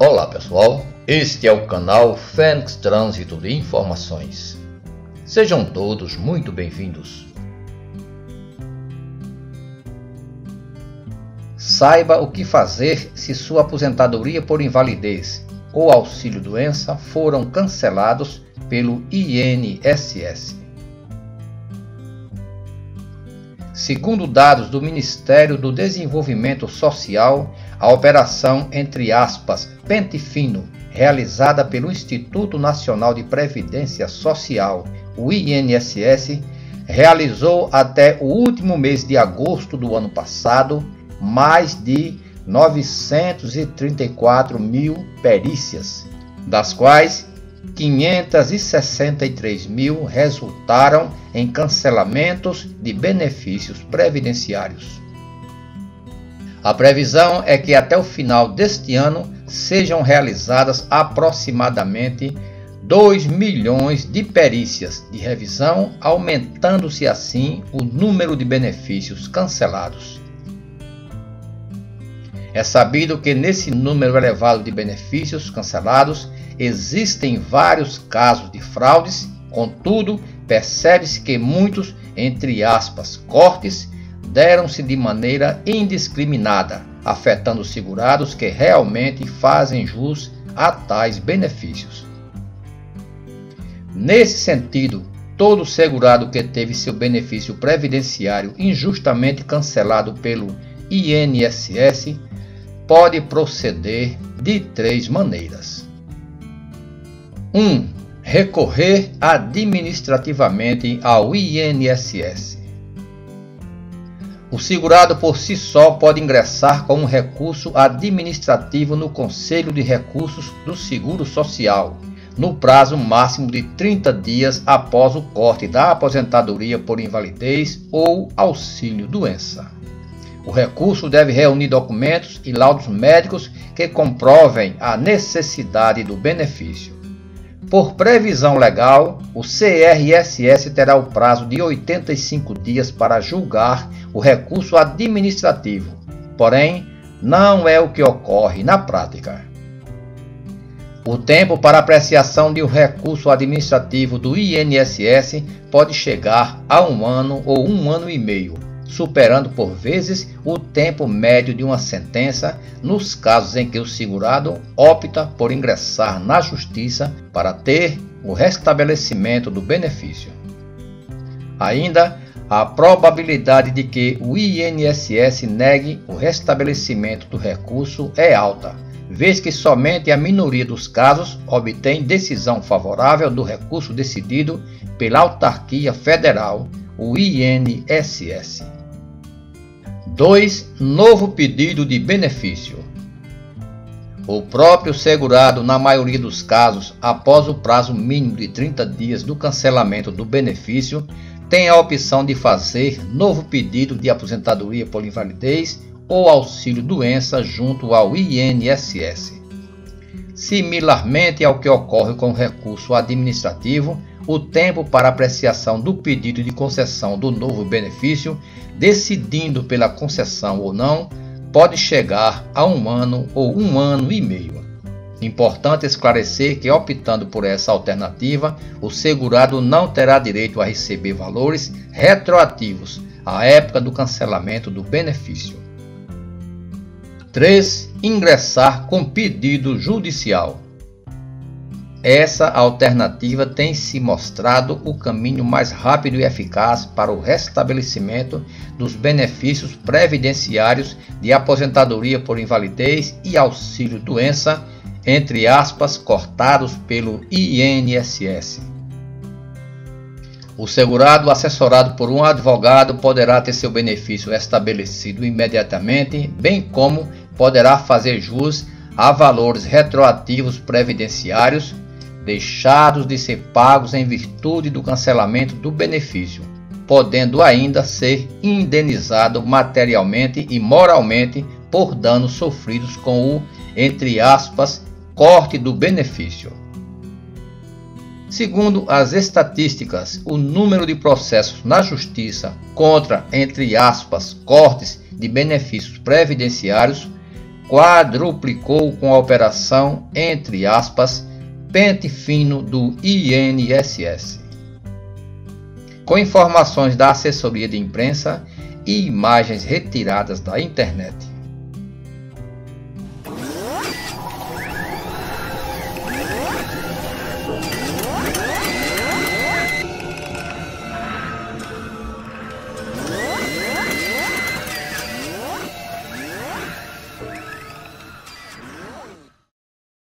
Olá pessoal, este é o canal Fênix Trânsito de Informações. Sejam todos muito bem-vindos. Saiba o que fazer se sua aposentadoria por invalidez ou auxílio-doença foram cancelados pelo INSS. Segundo dados do Ministério do Desenvolvimento Social, a operação, entre aspas, Pente Fino, realizada pelo Instituto Nacional de Previdência Social, o INSS, realizou até o último mês de agosto do ano passado mais de 934 mil perícias, das quais 563 mil resultaram em cancelamentos de benefícios previdenciários. A previsão é que até o final deste ano sejam realizadas aproximadamente 2 milhões de perícias de revisão, aumentando-se assim o número de benefícios cancelados. É sabido que nesse número elevado de benefícios cancelados existem vários casos de fraudes, contudo, percebe-se que muitos, entre aspas, cortes deram-se de maneira indiscriminada, afetando os segurados que realmente fazem jus a tais benefícios. Nesse sentido, todo segurado que teve seu benefício previdenciário injustamente cancelado pelo INSS pode proceder de três maneiras. 1. Um, recorrer administrativamente ao INSS. O segurado por si só pode ingressar com um recurso administrativo no Conselho de Recursos do Seguro Social, no prazo máximo de 30 dias após o corte da aposentadoria por invalidez ou auxílio-doença. O recurso deve reunir documentos e laudos médicos que comprovem a necessidade do benefício. Por previsão legal, o CRSS terá o prazo de 85 dias para julgar o recurso administrativo, porém, não é o que ocorre na prática. O tempo para apreciação de um recurso administrativo do INSS pode chegar a um ano ou um ano e meio, superando por vezes o tempo médio de uma sentença nos casos em que o segurado opta por ingressar na justiça para ter o restabelecimento do benefício. Ainda, a probabilidade de que o INSS negue o restabelecimento do recurso é alta, vez que somente a minoria dos casos obtém decisão favorável do recurso decidido pela autarquia federal, o INSS. 2. Novo pedido de benefício. O próprio segurado, na maioria dos casos, após o prazo mínimo de 30 dias do cancelamento do benefício, tem a opção de fazer novo pedido de aposentadoria por invalidez ou auxílio doença junto ao INSS. Similarmente ao que ocorre com o recurso administrativo, o tempo para apreciação do pedido de concessão do novo benefício, decidindo pela concessão ou não, pode chegar a um ano ou um ano e meio. Importante esclarecer que, optando por essa alternativa, o segurado não terá direito a receber valores retroativos à época do cancelamento do benefício. 3. Ingressar com pedido judicial. Essa alternativa tem se mostrado o caminho mais rápido e eficaz para o restabelecimento dos benefícios previdenciários de aposentadoria por invalidez e auxílio-doença, entre aspas, cortados pelo INSS. O segurado, assessorado por um advogado, poderá ter seu benefício estabelecido imediatamente, bem como poderá fazer jus a valores retroativos previdenciários deixados de ser pagos em virtude do cancelamento do benefício, podendo ainda ser indenizado materialmente e moralmente por danos sofridos com o, entre aspas, corte do benefício. Segundo as estatísticas, o número de processos na justiça contra, entre aspas, cortes de benefícios previdenciários quadruplicou com a operação, entre aspas, pente fino do INSS. Com informações da assessoria de imprensa e imagens retiradas da internet.